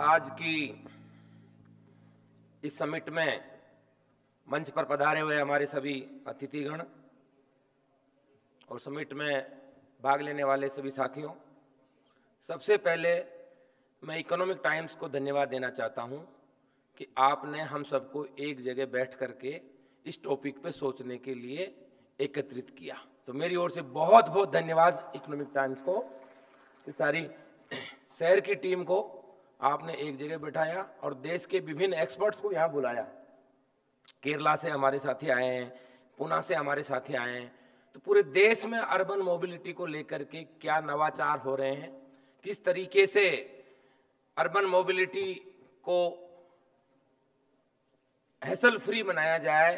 आज की इस समिट में मंच पर पधारे हुए हमारे सभी अतिथिगण और समिट में भाग लेने वाले सभी साथियों, सबसे पहले मैं इकोनॉमिक टाइम्स को धन्यवाद देना चाहता हूँ कि आपने हम सबको एक जगह बैठ करके इस टॉपिक पे सोचने के लिए एकत्रित किया। तो मेरी ओर से बहुत बहुत धन्यवाद इकोनॉमिक टाइम्स को, कि सारी शहर की टीम को आपने एक जगह बैठाया और देश के विभिन्न एक्सपर्ट्स को यहाँ बुलाया। केरला से हमारे साथी आए हैं, पुणे से हमारे साथी आए हैं। तो पूरे देश में अर्बन मोबिलिटी को लेकर के क्या नवाचार हो रहे हैं? किस तरीके से अर्बन मोबिलिटी को हैसल फ्री बनाया जाए?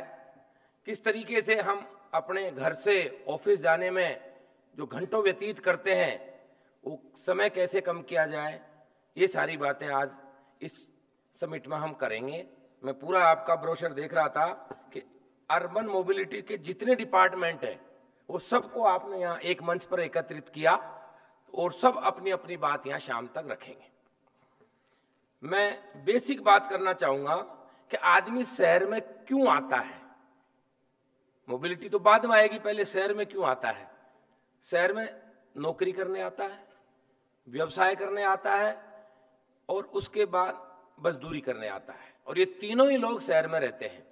किस तरीके से हम अपने घर से ऑफ़िस जाने में जो घंटों व्यतीत करते हैं, वो समय कैसे कम किया जाए? ये सारी बातें आज इस समिट में हम करेंगे। मैं पूरा आपका ब्रोशर देख रहा था कि अर्बन मोबिलिटी के जितने डिपार्टमेंट हैं, वो सबको आपने यहाँ एक मंच पर एकत्रित किया और सब अपनी अपनी बात यहाँ शाम तक रखेंगे। मैं बेसिक बात करना चाहूँगा कि आदमी शहर में क्यों आता है? मोबिलिटी तो बाद में आएगी, पहले शहर में क्यों आता है? शहर में नौकरी करने आता है, व्यवसाय करने आता है और उसके बाद मजदूरी करने आता है। और ये तीनों ही लोग शहर में रहते हैं।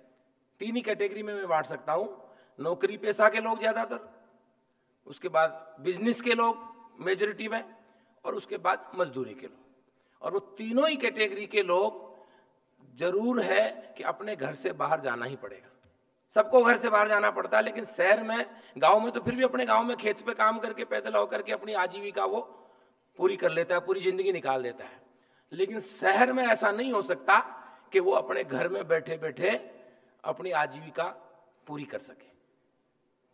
तीन ही कैटेगरी में मैं बांट सकता हूँ। नौकरी पेशा के लोग ज़्यादातर, उसके बाद बिज़नेस के लोग मेजोरिटी में, और उसके बाद मजदूरी के लोग। और वो तीनों ही कैटेगरी के लोग, ज़रूर है कि अपने घर से बाहर जाना ही पड़ेगा। सबको घर से बाहर जाना पड़ता है, लेकिन शहर में, गाँव में तो फिर भी अपने गाँव में खेत पे काम करके, पैदल होकर के अपनी आजीविका वो पूरी कर लेता है, पूरी ज़िंदगी निकाल देता है। लेकिन शहर में ऐसा नहीं हो सकता कि वो अपने घर में बैठे बैठे अपनी आजीविका पूरी कर सके।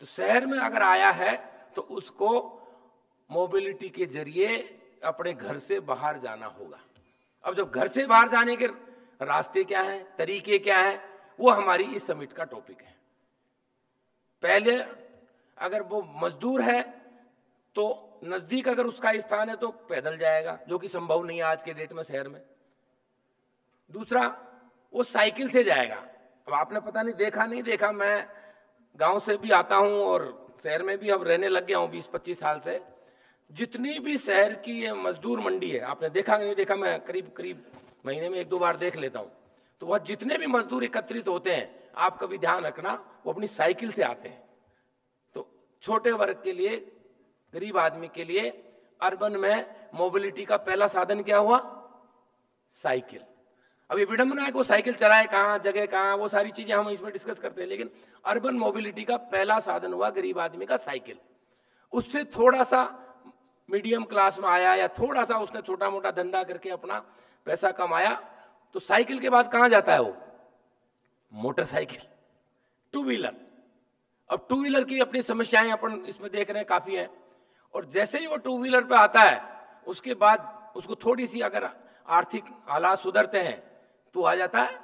तो शहर में अगर आया है तो उसको मोबिलिटी के ज़रिए अपने घर से बाहर जाना होगा। अब जब घर से बाहर जाने के रास्ते क्या हैं, तरीके क्या हैं, वो हमारी इस समिट का टॉपिक है। पहले अगर वो मजदूर है तो नज़दीक अगर उसका स्थान है तो पैदल जाएगा, जो कि संभव नहीं है आज के डेट में शहर में। दूसरा, वो साइकिल से जाएगा। अब आपने पता नहीं, देखा नहीं देखा, मैं गाँव से भी आता हूँ और शहर में भी अब रहने लग गया हूँ बीस पच्चीस साल से। जितनी भी शहर की ये मजदूर मंडी है, आपने देखा नहीं देखा, मैं करीब करीब महीने में एक दो बार देख लेता हूँ। तो वह जितने भी मजदूर एकत्रित होते हैं, आप कभी ध्यान रखना, वो अपनी साइकिल से आते हैं। तो छोटे वर्ग के लिए गरीब आदमी के लिए अर्बन में मोबिलिटी का पहला साधन क्या हुआ? साइकिल। अब ये विडम्बना है कि वो साइकिल चलाए कहाँ, जगह कहाँ, वो सारी चीज़ें हम इसमें डिस्कस करते हैं, लेकिन अर्बन मोबिलिटी का पहला साधन हुआ गरीब आदमी का साइकिल। उससे थोड़ा सा मीडियम क्लास में आया या थोड़ा सा उसने छोटा मोटा धंधा करके अपना पैसा कमाया तो साइकिल के बाद कहाँ जाता है वो? मोटरसाइकिल। Two wheeler. अब टू व्हीलर की अपनी समस्याएँ अपन इसमें देख रहे हैं, काफ़ी है। और जैसे ही वो टू व्हीलर पे आता है, उसके बाद उसको थोड़ी सी अगर आर्थिक हालात सुधरते हैं तो आ जाता है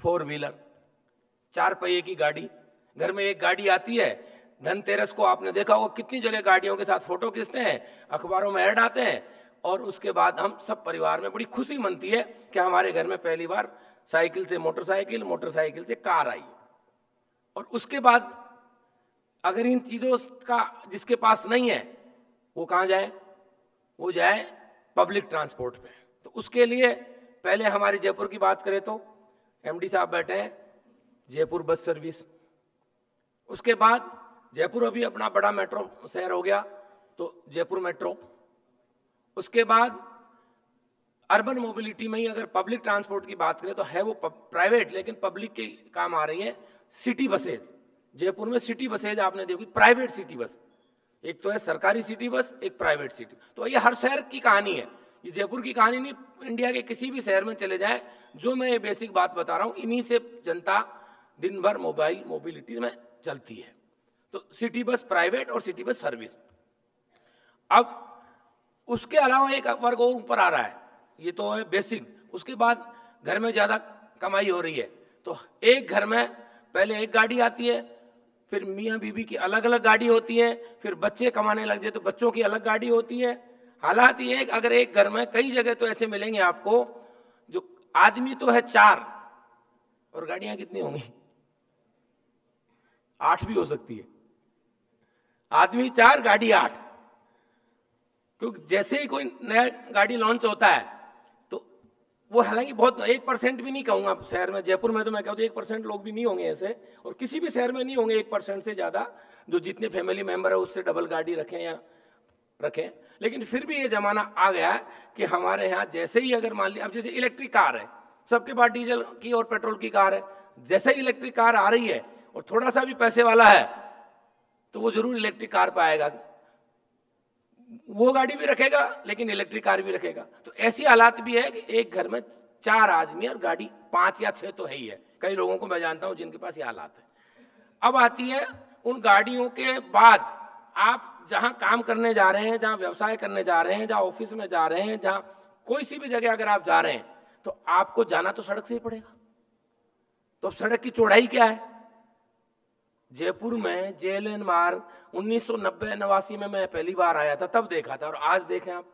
फोर व्हीलर चार पहिए की गाड़ी। घर में एक गाड़ी आती है, धनतेरस को आपने देखा होगा, कितनी जगह गाड़ियों के साथ फ़ोटो खींचते हैं, अखबारों में ऐड आते हैं, और उसके बाद हम सब परिवार में बड़ी खुशी मनती है कि हमारे घर में पहली बार साइकिल से मोटरसाइकिल मोटरसाइकिल से कार आई। और उसके बाद अगर इन चीज़ों का, जिसके पास नहीं है, वो कहाँ जाए? वो जाए पब्लिक ट्रांसपोर्ट पे। तो उसके लिए पहले हमारे जयपुर की बात करें तो एमडी साहब बैठे हैं, जयपुर बस सर्विस उसके बाद जयपुर अभी अपना बड़ा मेट्रो शहर हो गया तो जयपुर मेट्रो उसके बाद अर्बन मोबिलिटी में ही अगर पब्लिक ट्रांसपोर्ट की बात करें तो है वो प्राइवेट लेकिन पब्लिक के काम आ रही है सिटी बसेज जयपुर में सिटी बसेज आपने देखी, प्राइवेट सिटी बस। एक तो है सरकारी सिटी बस, एक प्राइवेट सिटी। तो ये हर शहर की कहानी है। ये जयपुर की कहानी नहीं, इंडिया के किसी भी शहर में चले जाए। जो मैं ये बेसिक बात बता रहा हूँ, इन्हीं से जनता दिन भर मोबाइल मोबिलिटी में चलती है। तो सिटी बस प्राइवेट और सिटी बस सर्विस अब उसके अलावा एक वर्ग और ऊपर आ रहा है। ये तो है बेसिक उसके बाद घर में ज़्यादा कमाई हो रही है। तो एक घर में पहले एक गाड़ी आती है फिर मियाँ बीबी की अलग अलग गाड़ी होती है, फिर बच्चे कमाने लग जाए तो बच्चों की अलग गाड़ी होती है। हालात ये अगर एक घर में कई जगह तो ऐसे मिलेंगे आपको, जो आदमी तो है चार, और गाड़ियाँ कितनी होंगी? आठ भी हो सकती है। आदमी चार, गाड़ी आठ। क्योंकि जैसे ही कोई नया गाड़ी लॉन्च होता है वो हालाँकि बहुत, एक परसेंट भी नहीं कहूँगा शहर में, जयपुर में तो मैं कहूँ एक परसेंट लोग भी नहीं होंगे ऐसे, और किसी भी शहर में नहीं होंगे एक परसेंट से ज़्यादा जो जितने फैमिली मेंबर है उससे डबल गाड़ी रखें या रखें। लेकिन फिर भी ये जमाना आ गया है कि हमारे यहाँ जैसे ही अगर मान लिया अब जैसे इलेक्ट्रिक कार है, सबके पास डीजल की और पेट्रोल की कार है, जैसे इलेक्ट्रिक कार आ रही है और थोड़ा सा भी पैसे वाला है तो वो ज़रूर इलेक्ट्रिक कार पर आएगा। वो गाड़ी भी रखेगा, लेकिन इलेक्ट्रिक कार भी रखेगा। तो ऐसी हालात भी है कि एक घर में चार आदमी और गाड़ी पाँच या छह तो है ही है। कई लोगों को मैं जानता हूँ जिनके पास ये हालात है। अब आती है, उन गाड़ियों के बाद आप जहाँ काम करने जा रहे हैं, जहाँ व्यवसाय करने जा रहे हैं, जहाँ ऑफ़िस में जा रहे हैं, जहाँ कोई सी भी जगह अगर आप जा रहे हैं तो आपको जाना तो सड़क से ही पड़ेगा। तो सड़क की चौड़ाई क्या है? जयपुर में जेएलएन मार्ग 1990 नवासी में मैं पहली बार आया था, तब देखा था और आज देखें आप,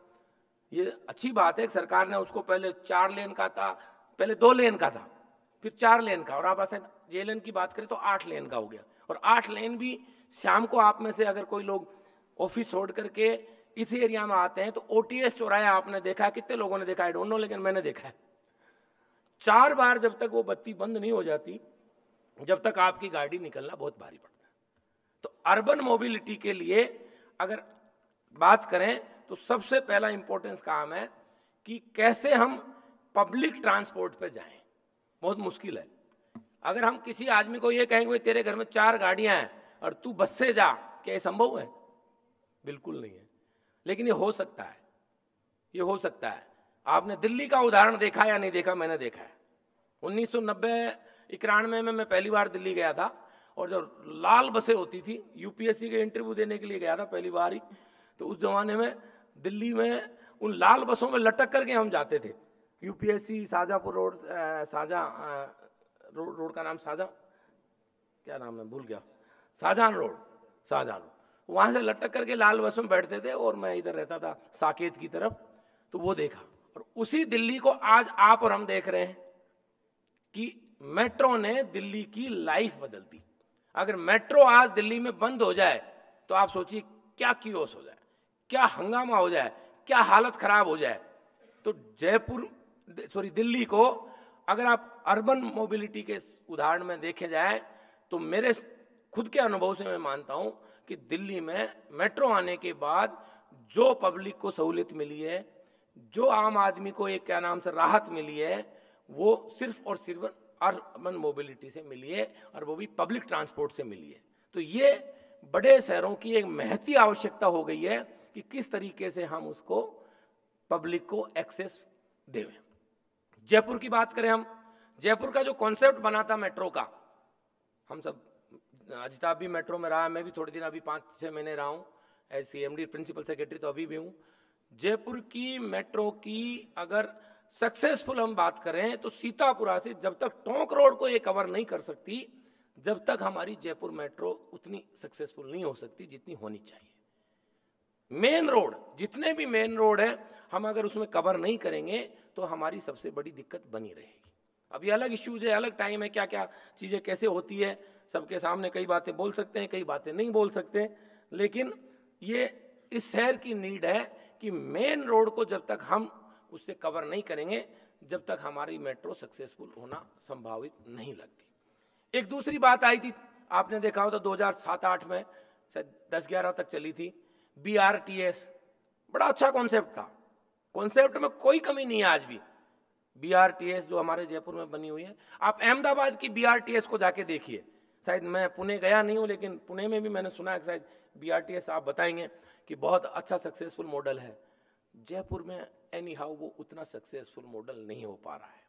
ये अच्छी बात है सरकार ने उसको पहले चार लेन का था, पहले दो लेन का था, फिर चार लेन का और आप ऐसे जेएलएन की बात करें तो आठ लेन का हो गया और आठ लेन भी शाम को आप में से अगर कोई लोग ऑफ़िस छोड़ करके इस एरिया में आते हैं तो ओटीएस चौराया आपने देखा है, कितने लोगों ने देखा है? डोंट नो लेकिन मैंने देखा है। चार बार जब तक वो बत्ती बंद नहीं हो जाती जब तक आपकी गाड़ी निकलना बहुत भारी पड़ता है। तो अर्बन मोबिलिटी के लिए अगर बात करें तो सबसे पहला इंपॉर्टेंस काम है कि कैसे हम पब्लिक ट्रांसपोर्ट पे जाएँ। बहुत मुश्किल है। अगर हम किसी आदमी को ये कहेंगे तेरे घर में चार गाड़ियाँ हैं और तू बस से जा, क्या संभव है? बिल्कुल नहीं है। लेकिन ये हो सकता है। ये हो सकता है। आपने दिल्ली का उदाहरण देखा या नहीं देखा? मैंने देखा है। 1990 इक्यानवे में मैं पहली बार दिल्ली गया था और जब लाल बसें होती थी यूपीएससी के इंटरव्यू देने के लिए गया था पहली बार ही तो उस जमाने में दिल्ली में उन लाल बसों में लटक करके हम जाते थे। UPSC Shahjahanpur road Shahjahan road road का नाम शाहजहाँ, क्या नाम है, भूल गया। Shahjahan road Shahjahan road. वहाँ से लटक करके लाल बस में बैठते थे और मैं इधर रहता था साकेत की तरफ़ तो वो देखा। और उसी दिल्ली को आज आप और हम देख रहे हैं कि मेट्रो ने दिल्ली की लाइफ बदल दी। अगर मेट्रो आज दिल्ली में बंद हो जाए तो आप सोचिए क्या कियोस हो जाए, क्या हंगामा हो जाए, क्या हालत खराब हो जाए। तो जयपुर, सॉरी, दिल्ली को अगर आप अर्बन मोबिलिटी के उदाहरण में देखे जाए तो मेरे खुद के अनुभव से मैं मानता हूँ कि दिल्ली में मेट्रो आने के बाद जो पब्लिक को सहूलियत मिली है, जो आम आदमी को एक क्या नाम से राहत मिली है, वो सिर्फ़ और सिर्फ़ अर्बन मोबिलिटी से मिली है और वो भी पब्लिक ट्रांसपोर्ट से मिली है तो ये बड़े शहरों की एक महती आवश्यकता हो गई है कि किस तरीके से हम उसको पब्लिक को एक्सेस देवें। जयपुर की बात करें हम, जयपुर का जो कॉन्सेप्ट बना था मेट्रो का, हम सब, अजिताभ भी मेट्रो में रहा, मैं भी थोड़े दिन अभी पाँच छः महीने रहा हूँ एज सी प्रिंसिपल सेक्रेटरी तो अभी भी हूँ। जयपुर की मेट्रो की अगर सक्सेसफुल हम बात करें तो सीतापुरा से जब तक टोंक रोड को ये कवर नहीं कर सकती, जब तक हमारी जयपुर मेट्रो उतनी सक्सेसफुल नहीं हो सकती जितनी होनी चाहिए। मेन रोड जितने भी मेन रोड हैं, हम अगर उसमें कवर नहीं करेंगे तो हमारी सबसे बड़ी दिक्कत बनी रहेगी। अभी अलग इश्यूज़ है, अलग टाइम है क्या क्या चीज़ें कैसे होती है, सबके सामने कई बातें बोल सकते हैं, कई बातें नहीं बोल सकते। लेकिन ये इस शहर की नीड है कि मेन रोड को जब तक हम उससे कवर नहीं करेंगे जब तक हमारी मेट्रो सक्सेसफुल होना संभावित नहीं लगती। एक दूसरी बात आई थी, आपने देखा हो तो 2007-8 में, शायद 10-11 तक चली थी बी आर टी एस बड़ा अच्छा कॉन्सेप्ट था। कॉन्सेप्ट में कोई कमी नहीं है आज भी। बी आर टी एस जो हमारे जयपुर में बनी हुई है, आप अहमदाबाद की बी आर टी एस को जाके देखिए। शायद मैं पुणे गया नहीं हूँ, लेकिन पुणे में भी मैंने सुना है शायद बी आर टी एस आप बताएँगे कि बहुत अच्छा सक्सेसफुल मॉडल है। जयपुर में एनी हाउ वो उतना सक्सेसफुल मॉडल नहीं हो पा रहा है।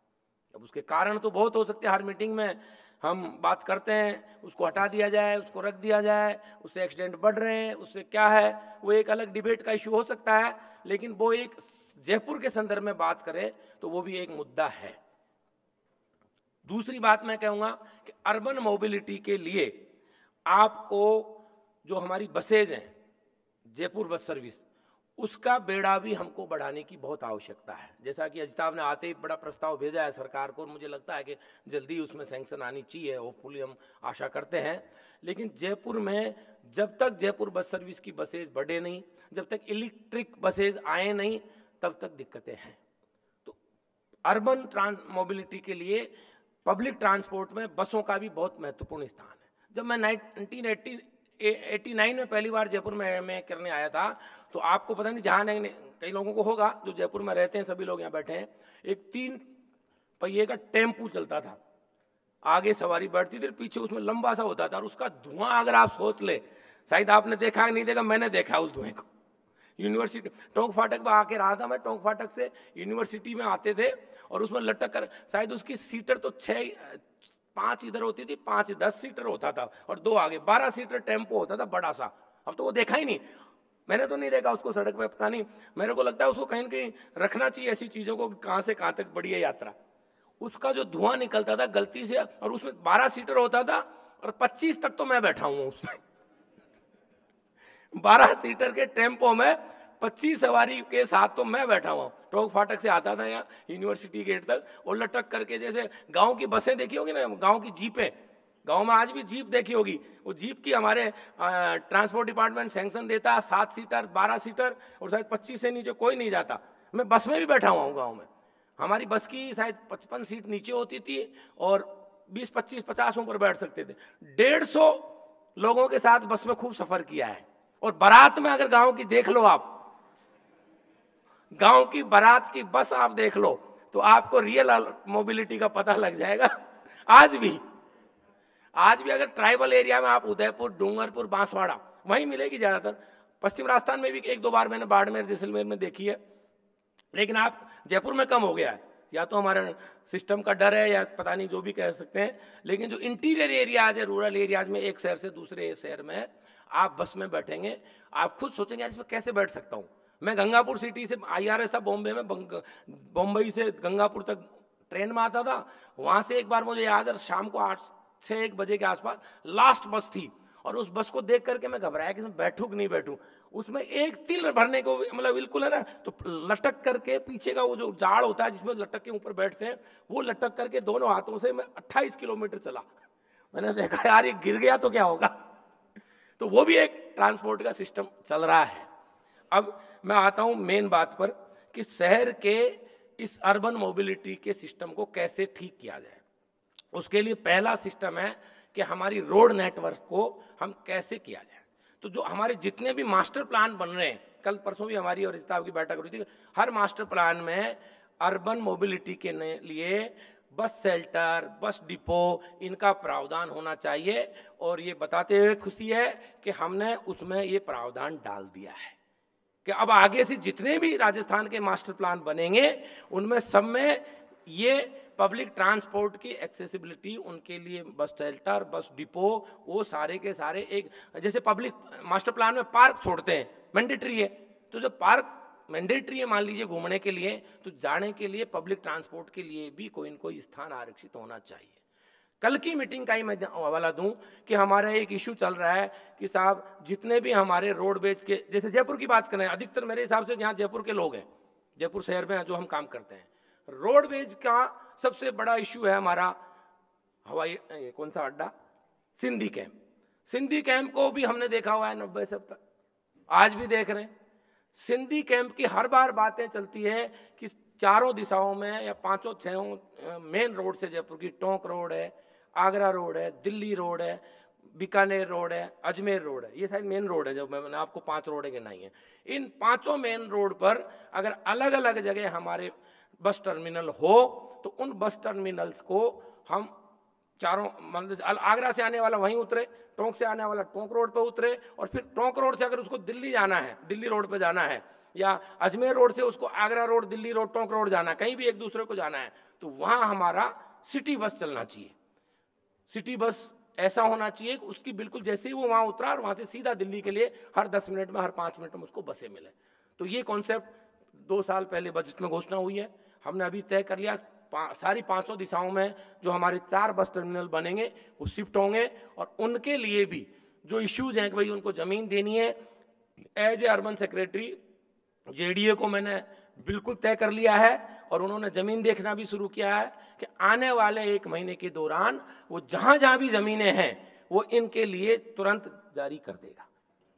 अब उसके कारण तो बहुत हो सकते हैं, हर मीटिंग में हम बात करते हैं, उसको हटा दिया जाए, उसको रख दिया जाए, उससे एक्सीडेंट बढ़ रहे हैं, उससे क्या है, वो एक अलग डिबेट का इशू हो सकता है, लेकिन वो एक जयपुर के संदर्भ में बात करें तो वो भी एक मुद्दा है। दूसरी बात मैं कहूँगा कि अर्बन मोबिलिटी के लिए आपको जो हमारी बसेज हैं, जयपुर बस सर्विस उसका बेड़ा भी हमको बढ़ाने की बहुत आवश्यकता है। जैसा कि अजिताब ने आते ही बड़ा प्रस्ताव भेजा है सरकार को और मुझे लगता है कि जल्दी उसमें सैंक्शन आनी चाहिए होपफुली हम आशा करते हैं। लेकिन जयपुर में जब तक जयपुर बस सर्विस की बसेज बढ़े नहीं, जब तक इलेक्ट्रिक बसेज आए नहीं, तब तक दिक्कतें हैं। तो अर्बन ट्रांस मोबिलिटी के लिए पब्लिक ट्रांसपोर्ट में बसों का भी बहुत महत्वपूर्ण स्थान है। जब मैं नाइनटीन एट्टी नाइन में पहली बार जयपुर में में करने आया था। तो आपको पता नहीं ध्यान है कई लोगों को होगा, जो जयपुर में रहते हैं, सभी लोग यहाँ बैठे हैं। एक तीन पहिए का टेंपू चलता था। आगे सवारी बैठती थी, पीछे उसमें लंबा सा होता था, और उसका धुआँ अगर आप सोच ले, शायद आपने देखा नहीं देखा, मैंने देखा उस धुएँ को। यूनिवर्सिटी, टोंक फाटक में आके रहा था मैं, टोंक फाटक से यूनिवर्सिटी में आते थे, और उसमें लटक कर, शायद उसकी सीटर तो छः पाँच इधर होती थी, पाँच, दस सीटर होता था और दो आगे, बारह सीटर टेंपो होता था बड़ा सा। अब तो वो देखा ही नहीं। मैंने तो नहीं देखा उसको सड़क पे, पता नहीं। मेरे को लगता है उसको कहीं कहीं रखना चाहिए ऐसी चीज़ों को कहाँ से कहाँ तक बढ़ी है यात्रा। उसका जो धुआँ निकलता था, गलती से, और उसमें बारह सीटर होता था, और पच्चीस तक तो मैं बैठा हूँ उसमें। बारह सीटर के टेंपो में पच्चीस सवारी के साथ तो मैं बैठा हुआ टोक फाटक से आता था यहाँ यूनिवर्सिटी गेट तक, और लटक करके जैसे गाँव की बसें देखी होगी ना, गाँव की जीपें। गाँव में आज भी जीप देखी होगी। वो जीप की हमारे ट्रांसपोर्ट डिपार्टमेंट सैंक्शन देता है सात सीटर बारह सीटर और शायद पच्चीस से नीचे कोई नहीं जाता। मैं बस में भी बैठा हुआ हूँ गाँव में। हमारी बस की शायद पचपन सीट नीचे होती थी, और बीस, पच्चीस, पचास ऊपर बैठ सकते थे। डेढ़ सौ लोगों के साथ बस में खूब सफ़र किया है। और बारात में अगर गाँव की देख लो आप गाँव की बारात की बस आप देख लो तो आपको रियल मोबिलिटी का पता लग जाएगा। आज भी आज भी अगर ट्राइबल एरिया में आप उदयपुर, डूंगरपुर, बांसवाड़ा, वहीं मिलेगी ज़्यादातर। पश्चिम राजस्थान में भी एक दो बार मैंने बाड़मेर जैसलमेर में देखी है। लेकिन आप, जयपुर में कम हो गया है। या तो हमारे सिस्टम का डर है, या पता नहीं जो भी कह सकते हैं। लेकिन जो इंटीरियर एरियाज़ है रूरल एरियाज़ में एक शहर से दूसरे शहर में आप बस में बैठेंगे, आप खुद सोचेंगे यार इसमें कैसे बैठ सकता हूँ? मैं गंगापुर सिटी से आई आर एस था, बॉम्बे में बम्बई से गंगापुर तक ट्रेन में आता था। वहाँ से एक बार मुझे याद है, शाम को आठ छः एक बजे के आसपास लास्ट बस थी। और उस बस को देख करके मैं घबराया कि मैं बैठूँ कि नहीं बैठूँ। उसमें एक तिल भरने को मतलब बिल्कुल है ना तो लटक करके पीछे का वो जो जाड़ होता है, जिसमें लटक के ऊपर बैठते हैं, वो लटक करके दोनों हाथों से मैं 28 किलोमीटर चला। मैंने देखा, यार, ये गिर गया तो क्या होगा? तो वो भी एक ट्रांसपोर्ट का सिस्टम चल रहा है। अब मैं आता हूँ मेन बात पर कि शहर के इस अर्बन मोबिलिटी के सिस्टम को कैसे ठीक किया जाए। उसके लिए पहला सिस्टम है कि हमारी रोड नेटवर्क को हम कैसे किया जाए। तो जो हमारे जितने भी मास्टर प्लान बन रहे हैं, कल परसों भी हमारी और की बैठक हुई थी, हर मास्टर प्लान में अर्बन मोबिलिटी के लिए बस शेल्टर बस डिपो इनका प्रावधान होना चाहिए। और ये बताते हुए खुशी है कि हमने उसमें ये प्रावधान डाल दिया है। कि अब आगे से जितने भी राजस्थान के मास्टर प्लान बनेंगे, उनमें सब में ये पब्लिक ट्रांसपोर्ट की एक्सेसिबिलिटी, उनके लिए बस शेल्टर, बस डिपो, वो सारे के सारे एक, जैसे पब्लिक मास्टर प्लान में पार्क छोड़ते हैं, मैंडेटरी है। तो जब पार्क मैंडेटरी है, मान लीजिए घूमने के लिए तो जाने के लिए, पब्लिक ट्रांसपोर्ट के लिए भी कोई न कोई स्थान आरक्षित होना चाहिए। कल की मीटिंग का ही मैं हवाला दूँ कि हमारा एक इशू चल रहा है कि साहब, जितने भी हमारे रोडवेज़ के, जैसे जयपुर की बात करें, अधिकतर मेरे हिसाब से यहाँ जयपुर के लोग हैं, जयपुर शहर में जो हम काम करते हैं। रोडवेज़ का सबसे बड़ा इशू है हमारा हवाई कौन सा अड्डा? सिंधी कैंप सिंधी कैंप को भी हमने देखा हुआ है नब्बे से तक आज भी देख रहे हैं। सिंधी कैंप की हर बार बातें चलती है कि चारों दिशाओं में या पाँचों छह मेन रोड से जयपुर की टोंक रोड है आगरा रोड है, दिल्ली रोड है, बीकानेर रोड है, अजमेर रोड है। ये शायद मेन रोड है, जो मैंने आपको पाँच रोड गिनाई है। इन पाँचों मेन रोड पर अगर अलग अलग जगह हमारे बस टर्मिनल हो तो उन बस टर्मिनल्स को हम चारों मतलब आगरा से आने वाला वहीं उतरे, टोंक से आने वाला टोंक रोड पर उतरे, और फिर टोंक रोड से अगर उसको दिल्ली जाना है, दिल्ली रोड पर जाना है, या अजमेर रोड से उसको Agra road, Delhi road, Tonk road जाना कहीं भी एक दूसरे को जाना है तो वहाँ हमारा सिटी बस चलना चाहिए। सिटी बस ऐसा होना चाहिए कि उसकी बिल्कुल जैसे ही वो वहाँ उतरा और वहाँ से सीधा दिल्ली के लिए हर दस मिनट में हर पाँच मिनट में उसको बसें मिले। तो ये कॉन्सेप्ट दो साल पहले बजट में घोषणा हुई है। हमने अभी तय कर लिया पा, सारी पाँचों दिशाओं में जो हमारे चार बस टर्मिनल बनेंगे वो शिफ्ट होंगे और उनके लिए भी जो इश्यूज़ हैं कि भाई उनको ज़मीन देनी है as a urban secretary JDA को मैंने बिल्कुल तय कर लिया है। और उन्होंने ज़मीन देखना भी शुरू किया है कि आने वाले एक महीने के दौरान वो जहाँ जहाँ भी जमीनें हैं, वो इनके लिए तुरंत जारी कर देगा।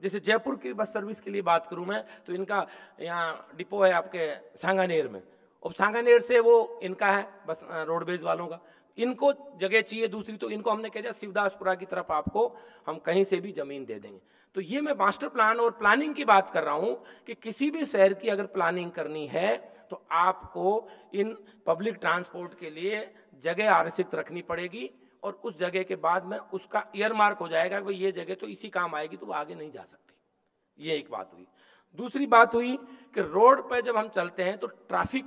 जैसे जयपुर की बस सर्विस के लिए बात करूँ मैं तो इनका यहाँ डिपो है आपके सांगानेर में। अब सांगानेर से वो इनका है, बस रोडवेज़ वालों का। इनको जगह चाहिए दूसरी तो इनको हमने कह दिया, शिवदासपुरा की तरफ़ आपको हम कहीं से भी ज़मीन दे देंगे। तो ये मैं मास्टर प्लान और प्लानिंग की बात कर रहा हूँ कि किसी भी शहर की अगर प्लानिंग करनी है तो आपको इन पब्लिक ट्रांसपोर्ट के लिए जगह आरक्षित रखनी पड़ेगी और उस जगह के बाद में उसका ईयर मार्क हो जाएगा कि ये जगह तो इसी काम आएगी तो वो आगे नहीं जा सकती। ये एक बात हुई। दूसरी बात हुई कि रोड पर जब हम चलते हैं तो ट्रैफ़िक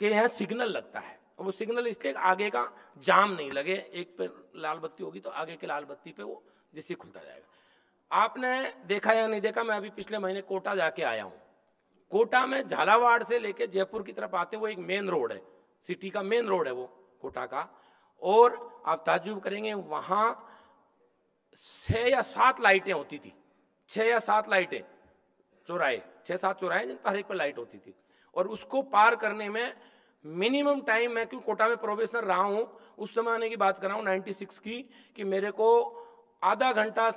के यहाँ सिग्नल लगता है। और वो सिग्नल इसलिए आगे का जाम नहीं लगे, एक पे लाल बत्ती होगी तो आगे के लाल बत्ती पे वो जिससे खुलता जाएगा। आपने देखा या नहीं देखा, मैं अभी पिछले महीने कोटा जाके आया हूँ। कोटा में झालावाड़ से लेके जयपुर की तरफ़ आते वो एक मेन रोड है, सिटी का मेन रोड है वो, कोटा का। और आप ताजुब करेंगे, वहाँ छह या सात लाइटें होती थी, छह या सात लाइटें, चौराहे, छह सात चौराहे जिन पर हर एक पर लाइट होती थी। और उसको पार करने में मिनिमम टाइम, मैं क्यों कोटा में प्रोफेशनल रहा हूँ, उस जमाने की बात कर रहा हूँ 96 की, कि मेरे को आधा घंटा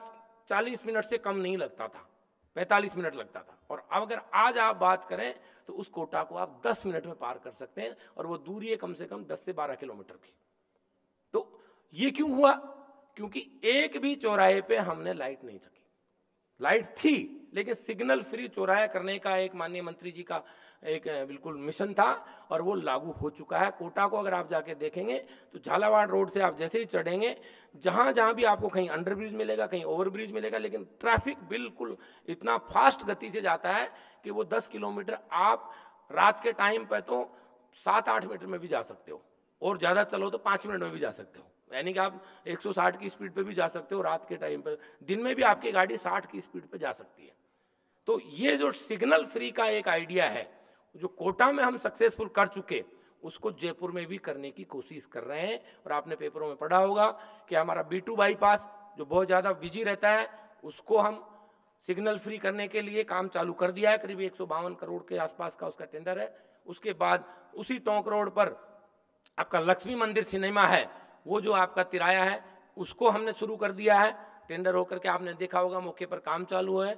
40 मिनट से कम नहीं लगता था 45 मिनट लगता था। और अब अगर आज आप बात करें तो उस कोटा को आप 10 मिनट में पार कर सकते हैं, और वो दूरी है कम से कम 10 से 12 किलोमीटर की। तो ये क्यों हुआ? क्योंकि एक भी चौराहे पे हमने लाइट नहीं रखी लाइट थी लेकिन सिग्नल फ्री चौराया करने का एक माननीय मंत्री जी का एक बिल्कुल मिशन था और वो लागू हो चुका है। कोटा को अगर आप जाके देखेंगे तो झालावाड़ रोड से आप जैसे ही चढ़ेंगे, जहाँ जहाँ भी आपको कहीं अंडर ब्रिज मिलेगा, कहीं ओवर ब्रिज मिलेगा, लेकिन ट्रैफ़िक बिल्कुल इतना फास्ट गति से जाता है कि वो दस किलोमीटर आप रात के टाइम पर तो सात आठ मीटर में भी जा सकते हो और ज़्यादा चलो तो पाँच मिनट में भी जा सकते हो। यानी कि आप 160 की स्पीड पे भी जा सकते हो रात के टाइम पर दिन में भी आपकी गाड़ी 60 की स्पीड पे जा सकती है। तो ये जो सिग्नल फ्री का एक आइडिया है, जो कोटा में हम सक्सेसफुल कर चुके, उसको जयपुर में भी करने की कोशिश कर रहे हैं। और आपने पेपरों में पढ़ा होगा कि हमारा बी टू बाईपास जो बहुत ज़्यादा बिज़ी रहता है, उसको हम सिग्नल फ्री करने के लिए काम चालू कर दिया है। करीब एक सौ बावन करोड़ के आसपास का उसका टेंडर है। उसके बाद उसी टोंक रोड पर आपका लक्ष्मी मंदिर सिनेमा है, वो जो आपका तिराया है, उसको हमने शुरू कर दिया है। टेंडर होकर के आपने देखा होगा, मौके पर काम चालू है।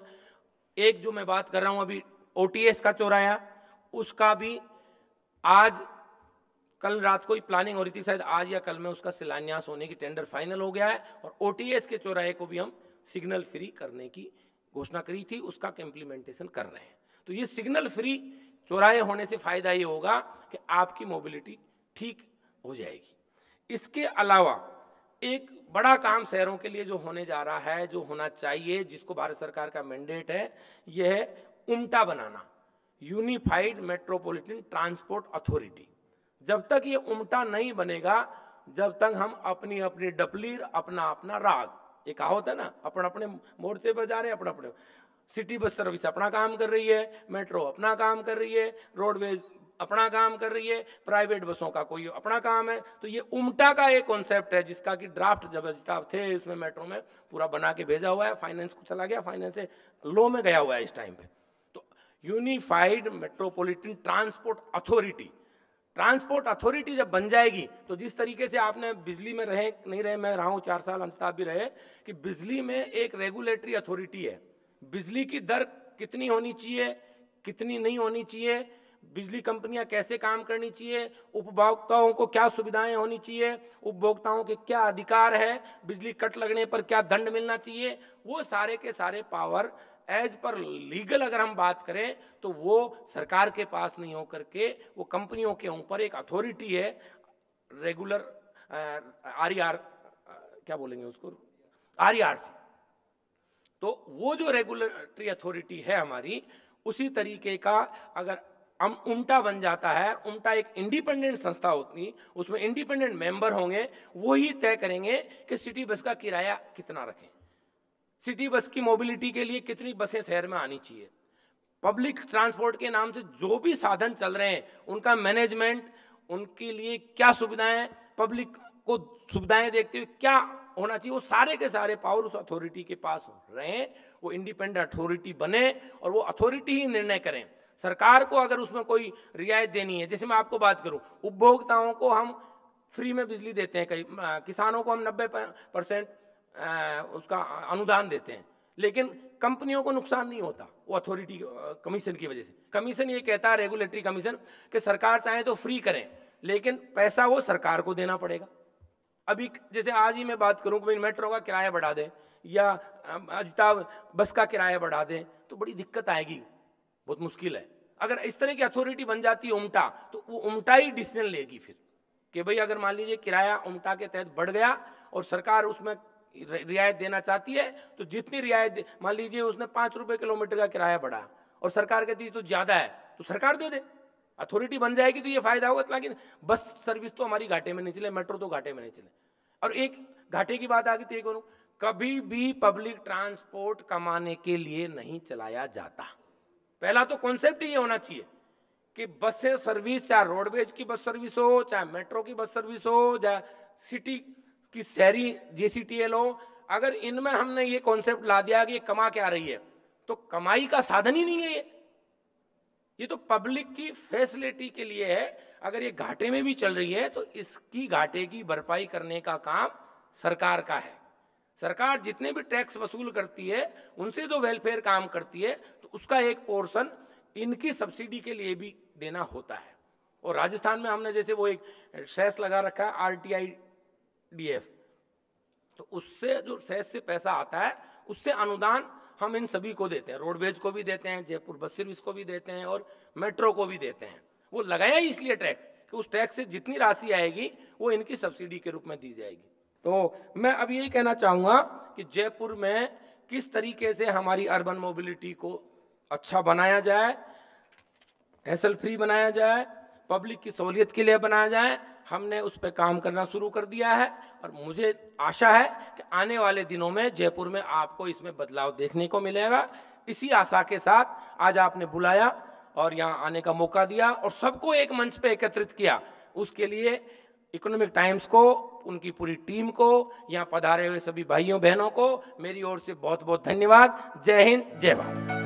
एक जो मैं बात कर रहा हूँ अभी ओटीएस का चौराया, उसका भी आज कल रात को ही प्लानिंग हो रही थी, शायद आज या कल में उसका शिलान्यास होने की टेंडर फाइनल हो गया है और ओटीएस के चौराहे को भी हम सिग्नल फ्री करने की घोषणा करी थी, उसका इम्प्लीमेंटेशन कर रहे हैं। तो ये सिग्नल फ्री चौराहे होने से फ़ायदा ये होगा कि आपकी मोबिलिटी ठीक हो जाएगी। इसके अलावा एक बड़ा काम शहरों के लिए जो होने जा रहा है, जो होना चाहिए, जिसको भारत सरकार का मैंडेट है, यह है उमटा बनाना यूनिफाइड मेट्रोपॉलिटन ट्रांसपोर्ट अथॉरिटी जब तक ये उमटा नहीं बनेगा, जब तक हम अपनी अपनी डपलीर, अपना अपना राग ये कहा है ना, अपने अपने मोर्चे पर जा रहे हैं, अपने अपने सिटी बस सर्विस अपना काम कर रही है मेट्रो अपना काम कर रही है रोडवेज़ अपना काम कर रही है प्राइवेट बसों का कोई अपना काम है। तो ये उमटा का एक कॉन्सेप्ट है, जिसका कि ड्राफ्ट जब थे, इसमें मेट्रो में पूरा बना के भेजा हुआ है। फाइनेंस को चला गया फाइनेंस से लो में गया हुआ है इस टाइम पे। तो unified metropolitan transport authority transport authority जब बन जाएगी तो जिस तरीके से आपने बिजली में रहे, नहीं रहे, मैं रहा हूँ चार साल अंशता भी रहे, कि बिजली में एक रेगुलेटरी अथॉरिटी है। बिजली की दर कितनी होनी चाहिए, कितनी नहीं होनी चाहिए बिजली कंपनियाँ कैसे काम करनी चाहिए? उपभोक्ताओं को क्या सुविधाएँ होनी चाहिए? उपभोक्ताओं के क्या अधिकार है? बिजली कट लगने पर क्या दंड मिलना चाहिए? वो सारे के सारे पावर एज पर लीगल अगर हम बात करें तो वो सरकार के पास नहीं होकर के, वो कंपनियों के ऊपर एक अथॉरिटी है रेगुलर आर आर क्या बोलेंगे उसको? आर आर सी तो वो जो रेगुलेटरी अथॉरिटी है हमारी, उसी तरीके का अगर हम उमटा बन जाता है, उमटा एक इंडिपेंडेंट संस्था होती उसमें इंडिपेंडेंट मेंबर होंगे वो ही तय करेंगे कि सिटी बस का किराया कितना रखें। सिटी बस की मोबिलिटी के लिए कितनी बसें शहर में आनी चाहिए। पब्लिक ट्रांसपोर्ट के नाम से जो भी साधन चल रहे हैं, उनका मैनेजमेंट उनके लिए क्या सुविधाएँ पब्लिक को सुविधाएँ देखते हुए क्या होना चाहिए, वो सारे के सारे पावर उस अथॉरिटी के पास रहे, वो इंडिपेंडेंट अथॉरिटी बने और वो अथॉरिटी ही निर्णय करें। सरकार को अगर उसमें कोई रियायत देनी है, जैसे मैं आपको बात करूँ, उपभोक्ताओं को हम फ्री में बिजली देते हैं, कई किसानों को हम नब्बे परसेंट उसका अनुदान देते हैं, लेकिन कंपनियों को नुकसान नहीं होता, वो अथॉरिटी कमीशन की वजह से। कमीशन ये कहता है, रेगुलेटरी कमीशन, कि सरकार चाहे तो फ्री करें, लेकिन पैसा वो सरकार को देना पड़ेगा। अभी जैसे आज ही मैं बात करूँ कि मेट्रो का किराया बढ़ा दें, या अजिताब बस का किराया बढ़ा दें तो बड़ी दिक्कत आएगी। बहुत मुश्किल है। अगर इस तरह की अथॉरिटी बन जाती है उमटा तो वो उमटा ही डिसीज़न लेगी फिर। कि भाई अगर मान लीजिए किराया उमटा के तहत बढ़ गया और सरकार उसमें रियायत देना चाहती है तो जितनी रियायत मान लीजिए उसने पाँच रुपए किलोमीटर का किराया बढ़ा और सरकार कहती है तो ज़्यादा है तो सरकार दे दे। अथॉरिटी बन जाएगी तो ये फ़ायदा होगा लेकिन बस सर्विस तो हमारी घाटे में नहीं चले मेट्रो तो घाटे में नहीं चले। और एक घाटे की बात आ गई थी करूँ, कभी भी पब्लिक ट्रांसपोर्ट कमाने के लिए नहीं चलाया जाता। पहला तो कॉन्सेप्ट ये होना चाहिए कि बसें सर्विस चाहे रोडवेज़ की बस सर्विस हो, चाहे मेट्रो की बस सर्विस हो, चाहे सिटी की शहरी जेसीटीएल हो, अगर इनमें हमने ये कॉन्सेप्ट ला दिया कि ये कमा क्या रही है तो कमाई का साधन ही नहीं है ये। ये तो पब्लिक की फैसिलिटी के लिए है। अगर ये घाटे में भी चल रही है तो इसकी घाटे की भरपाई करने का काम सरकार का है। सरकार जितने भी टैक्स वसूल करती है, उनसे जो वेलफेयर काम करती है तो उसका एक पोर्शन इनकी सब्सिडी के लिए भी देना होता है। और राजस्थान में हमने जैसे वो एक सेस लगा रखा है, R T I D F. तो उससे जो सेस से पैसा आता है, उससे अनुदान हम इन सभी को देते हैं। रोडवेज़ को भी देते हैं, जयपुर बस सर्विस को भी देते हैं और मेट्रो को भी देते हैं। वो लगाया ही इसलिए टैक्स कि उस टैक्स से जितनी राशि आएगी, वो इनकी सब्सिडी के रूप में दी जाएगी। तो मैं अब यही कहना चाहूँगा कि जयपुर में किस तरीके से हमारी अर्बन मोबिलिटी को अच्छा बनाया जाए हैसल फ्री बनाया जाए पब्लिक की सहूलियत के लिए बनाया जाए, हमने उस पर काम करना शुरू कर दिया है। और मुझे आशा है कि आने वाले दिनों में जयपुर में आपको इसमें बदलाव देखने को मिलेगा। इसी आशा के साथ आज आपने बुलाया और यहाँ आने का मौका दिया और सबको एक मंच पे एकत्रित किया। उसके लिए इकोनॉमिक टाइम्स को उनकी पूरी टीम को, यहाँ पधारे हुए सभी भाइयों, बहनों को मेरी ओर से बहुत बहुत धन्यवाद। जय हिंद, जय भारत।